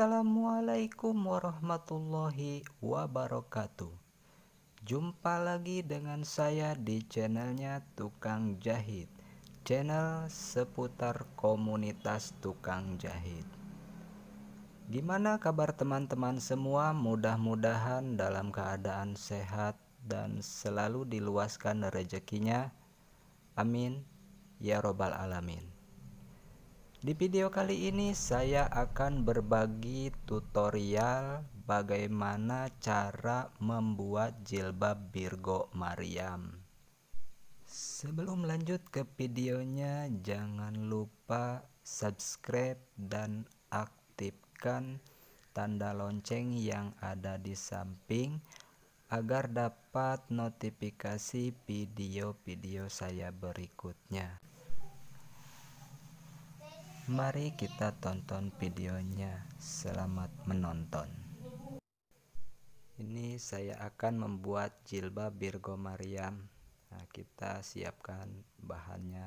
Assalamualaikum warahmatullahi wabarakatuh. Jumpa lagi dengan saya di channelnya Tukang Jahit Channel seputar komunitas tukang jahit. Gimana kabar teman-teman semua? Mudah-mudahan dalam keadaan sehat dan selalu diluaskan rezekinya. Amin Ya Robbal Alamin di video kali ini saya akan berbagi tutorial bagaimana cara membuat jilbab Virgo Mariam. Sebelum lanjut ke videonya jangan lupa subscribe dan aktifkan tanda lonceng yang ada di samping agar dapat notifikasi video-video saya berikutnya. Mari kita tonton videonya. Selamat menonton. Ini saya akan membuat jilbab Virgo Mariam. Nah, kita siapkan bahannya.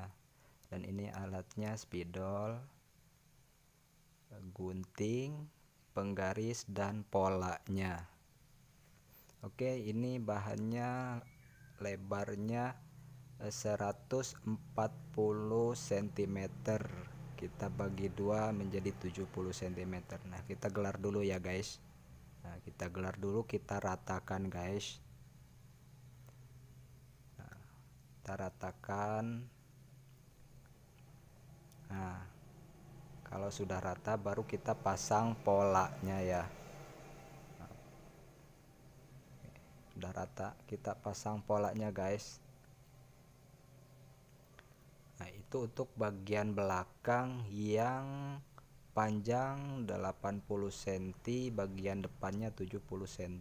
Dan ini alatnya spidol, gunting, penggaris dan polanya. Oke, ini bahannya lebarnya 140 cm kita bagi dua menjadi 70 cm nah kita gelar dulu ya guys. Nah kita gelar dulu kita ratakan guys. Nah, kita ratakan. Nah kalau sudah rata baru kita pasang polanya ya. Nah, udah rata kita pasang polanya guys Nah, itu untuk bagian belakang yang panjang 80 cm, bagian depannya 70 cm.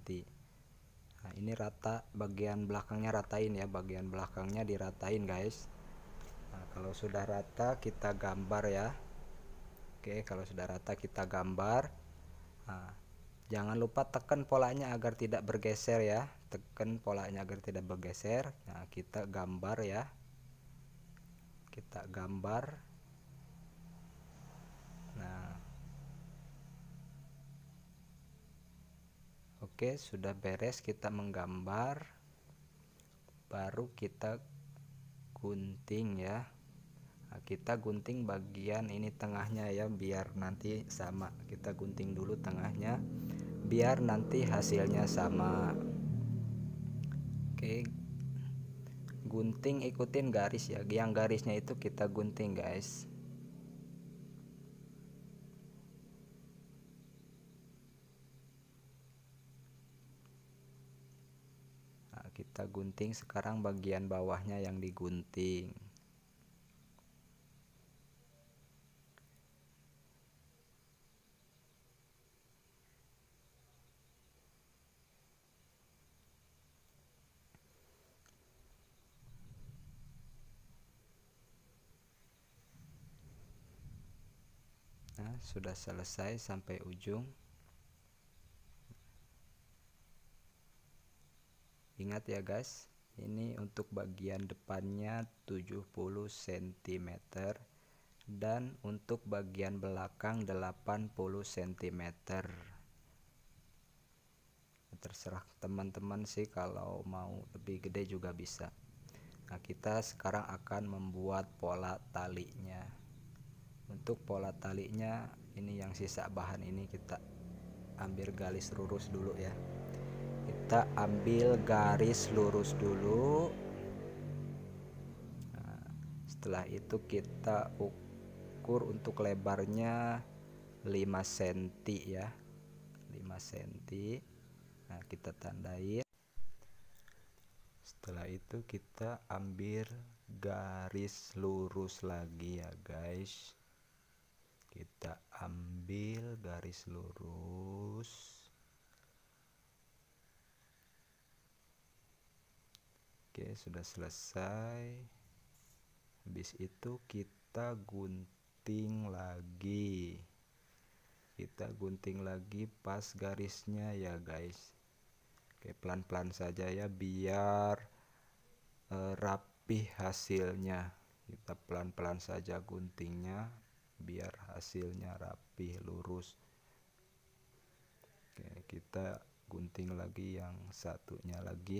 Nah, ini rata bagian belakangnya ratain ya, bagian belakangnya diratain, guys. Nah, kalau sudah rata kita gambar ya. Oke, kalau sudah rata kita gambar. Nah, jangan lupa tekan polanya agar tidak bergeser ya. Tekan polanya agar tidak bergeser. Nah, kita gambar ya kita gambar. Nah oke sudah beres kita menggambar baru kita gunting ya. Nah, kita gunting bagian ini tengahnya ya biar nanti sama. Kita gunting dulu tengahnya biar nanti hasilnya sama. Oke gunting ikutin garis ya. Yang garisnya itu kita gunting guys. Nah, kita gunting sekarang bagian bawahnya yang digunting sudah selesai sampai ujung. Ingat ya guys ini untuk bagian depannya 70 cm dan untuk bagian belakang 80 cm terserah teman-teman sih kalau mau lebih gede juga bisa. Nah kita sekarang akan membuat pola talinya untuk pola talinya ini yang sisa bahan ini kita ambil garis lurus dulu ya. Kita ambil garis lurus dulu. Nah, setelah itu kita ukur untuk lebarnya 5 cm ya. 5 cm nah kita tandain. Setelah itu kita ambil garis lurus lagi ya guys kita ambil garis lurus. Oke sudah selesai. Habis itu kita gunting lagi. Kita gunting lagi pas garisnya ya guys. Oke pelan-pelan saja ya biar uh, rapih hasilnya. Kita pelan-pelan saja guntingnya biar hasilnya rapi lurus. Kita gunting lagi yang satunya lagi.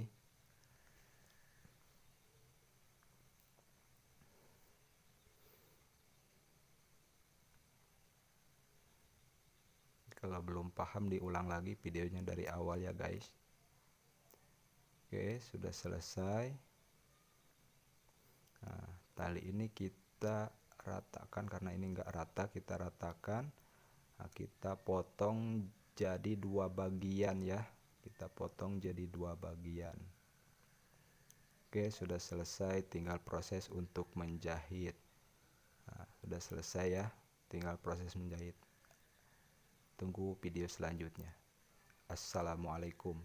Kalau belum paham diulang lagi videonya dari awal ya guys. Oke sudah selesai. Nah tali ini kita ratakan karena ini enggak rata kita ratakan. Nah, kita potong jadi dua bagian ya. Kita potong jadi dua bagian. Oke sudah selesai tinggal proses untuk menjahit. Nah, sudah selesai ya tinggal proses menjahit. Tunggu video selanjutnya. Assalamualaikum.